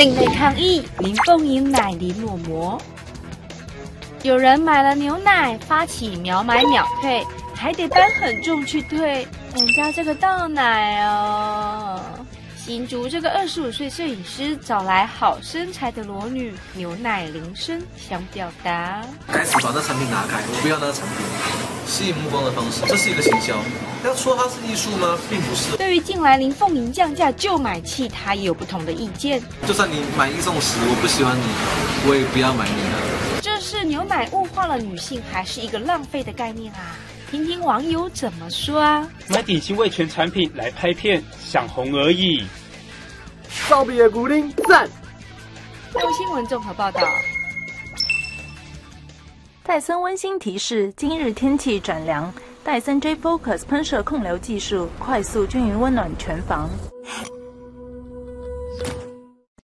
另类抗议，林凤英奶离落寞。有人买了牛奶，发起秒买秒退，还得搬很重去退。人家这个倒奶哦。新竹这个二十五岁摄影师找来好身材的裸女，牛奶铃声想表达。该死，把那产品拿开！我不要那个产品。吸引目光的方式，这是一个行销。要说它是艺术吗？并不是。对于近来林凤营降价就买气，他也有不同的意见。就算你买一送十，我不喜欢你，我也不要买你了。这是牛奶物化了女性，还是一个浪费的概念啊？听听网友怎么说啊？买顶新味全产品来拍片，想红而已。少比的鼓励赞。用新闻综合报道。戴森温馨提示：今日天气转凉，戴森 J Focus 喷射控流技术，快速均匀温暖全房。